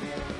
Wir